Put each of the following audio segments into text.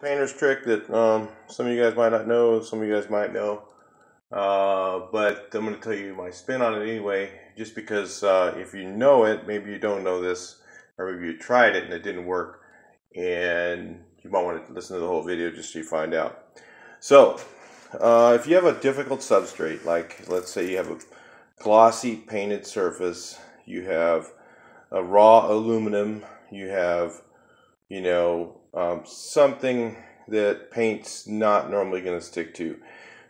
painter's trick that um, some of you guys might not know, some of you guys might know. Uh, but I'm going to tell you my spin on it anyway, just because uh, if you know it, maybe you don't know this, or maybe you tried it and it didn't work, and you might want to listen to the whole video just so you find out. So, uh, if you have a difficult substrate, like let's say you have a glossy painted surface, you have a raw aluminum, you have, you know, um, something that paint's not normally going to stick to.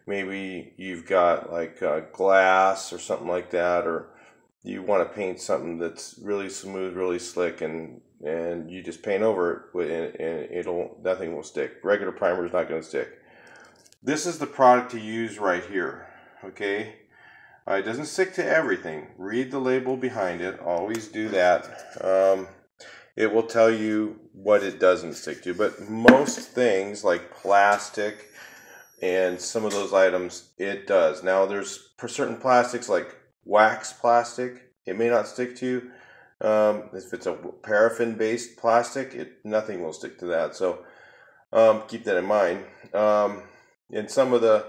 Maybe you've got like uh, glass or something like that, or you want to paint something that's really smooth, really slick, and and you just paint over it, and, it'll nothing will stick. Regular primer is not going to stick. This is the product to use right here. Okay, uh, it doesn't stick to everything. Read the label behind it. Always do that. Um, it will tell you what it doesn't stick to. But most things like plastic and some of those items, it does. Now, there's certain plastics like wax plastic, it may not stick to. Um, if it's a paraffin based plastic, it nothing will stick to that. So um, keep that in mind. Um, and some of the,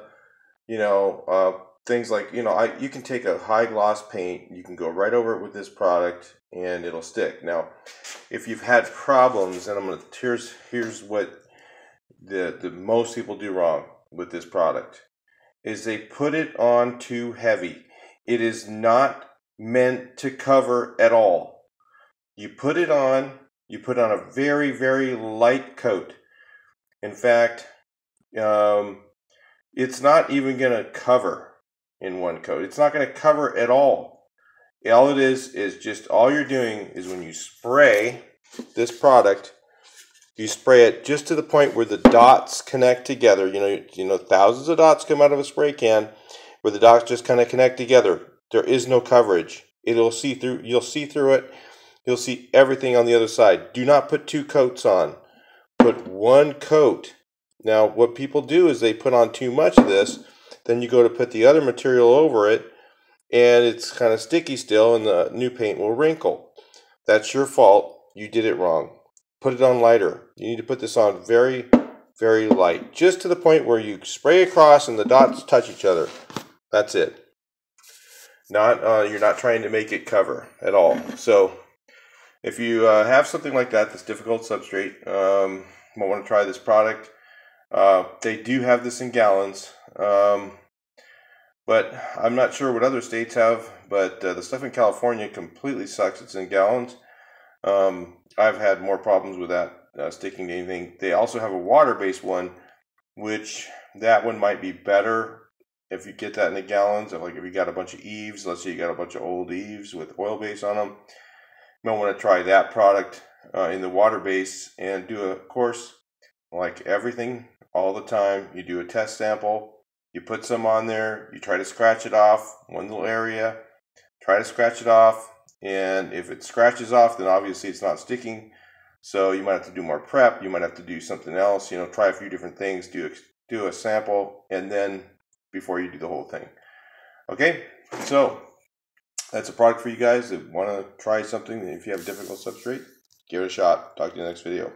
you know, uh, things like you know I you can take a high gloss paint you can go right over it with this product and it'll stick. Now if you've had problems and I'm gonna here's here's what the the most people do wrong with this product is they put it on too heavy. It is not meant to cover at all. You put it on you put on a very very light coat. In fact um, it's not even going to cover in one coat. It's not going to cover at all. All it is is just all you're doing is when you spray this product, you spray it just to the point where the dots connect together. You know, you know, thousands of dots come out of a spray can, where the dots just kind of connect together. There is no coverage. It'll see through. You'll see through it. You'll see everything on the other side. Do not put two coats on. Put one coat. Now, what people do is they put on too much of this then you go to put the other material over it, and it's kind of sticky still, and the new paint will wrinkle. That's your fault. You did it wrong. Put it on lighter. You need to put this on very, very light, just to the point where you spray across and the dots touch each other. That's it. Not uh, you're not trying to make it cover at all. So if you uh, have something like that that's difficult substrate, um, might want to try this product. Uh, they do have this in gallons. Um, but I'm not sure what other states have, but uh, the stuff in California completely sucks. It's in gallons. Um, I've had more problems with that uh, sticking to anything. They also have a water-based one, which that one might be better if you get that in the gallons. Like if you got a bunch of eaves, let's say you got a bunch of old eaves with oil base on them, you might want to try that product uh, in the water base and do a course like everything all the time. You do a test sample you put some on there, you try to scratch it off, one little area, try to scratch it off, and if it scratches off, then obviously it's not sticking. So you might have to do more prep, you might have to do something else, you know, try a few different things, do do a sample, and then before you do the whole thing. Okay, so that's a product for you guys that want to try something. If you have a difficult substrate, give it a shot. Talk to you in the next video.